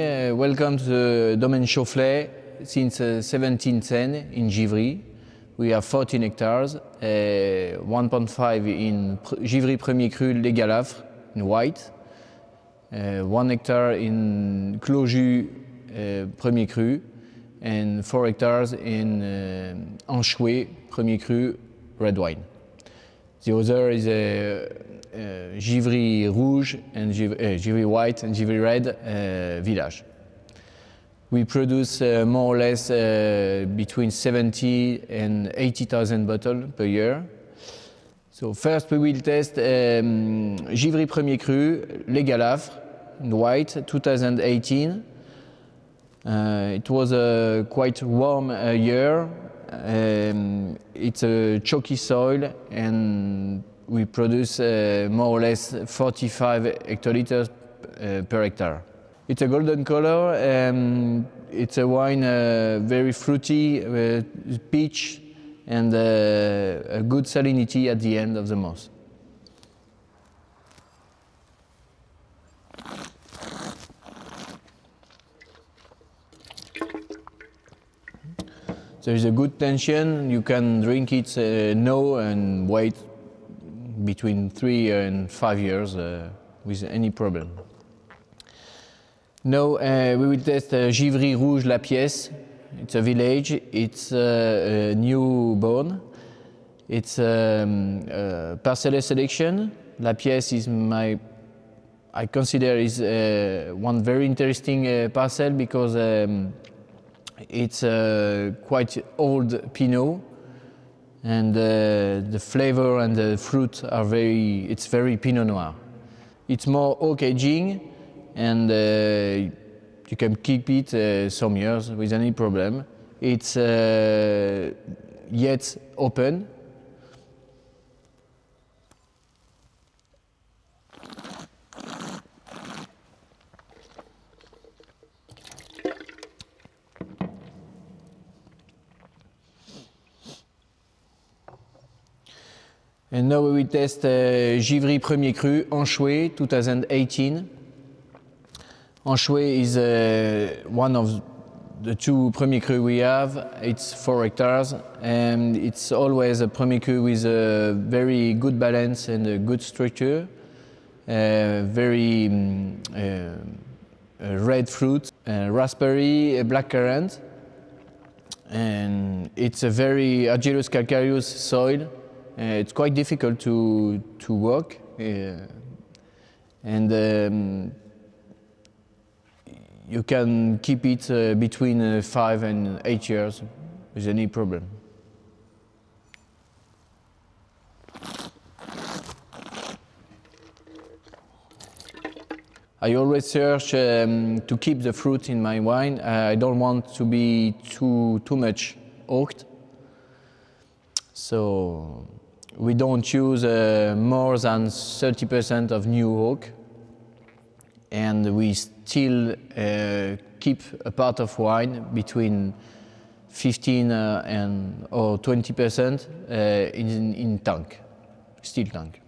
welcome to Domaine Chaufflet since uh, 1710 in Givry. We have 14 hectares, uh, 1.5 in Pr- Givry Premier Cru Les Galafres in white, uh, 1 hectare in Clos Jus uh, Premier Cru, and 4 hectares in uh, Anchouet Premier Cru red wine. The other is a, uh Givry Rouge and Giv- uh, Givry White and Givry Red uh, village. We produce uh, more or less between 70 and 80,000 bottles per year. So first we will test um, Givry Premier Cru, Les Galafres, white, 2018. Uh, it was a quite warm year. Um, it's a chalky soil and we produce uh, more or less 45 hectoliters uh, per hectare. It's a golden color. and it's a wine uh, very fruity, uh, peach, and uh, a good salinity at the end of the mouth. There is a good tension. You can drink it uh, now and wait between three and five years uh, with any problem. Now uh, we will test uh, Givry Rouge La Pièce. It's a village. It's uh, newborn. It's um, a parcel selection. La Pièce is my, I consider is uh, one very interesting uh, parcel because um, it's a quite old Pinot, and uh, the flavor and the fruit are very. It's very Pinot Noir. It's more oak aging, and uh, you can keep it uh, some years with any problem. It's uh, yet open. And now we will test uh, Givry Premier Cru En Choué 2018. En Choué is uh, one of the two Premier Cru we have. It's four hectares and it's always a Premier Cru with a very good balance and a good structure. Uh, very mm, uh, red fruit, uh, raspberry, blackcurrant, and it's a very argillous calcareous soil. Uh, it's quite difficult to to work, uh, and um, you can keep it uh, between five and eight years with any problem. I always search um, to keep the fruit in my wine. I don't want to be too too much oaked. So we don't use uh, more than 30% of new oak, and we still uh, keep a part of wine between 15 uh, and or 20% uh, in in tank, steel tank.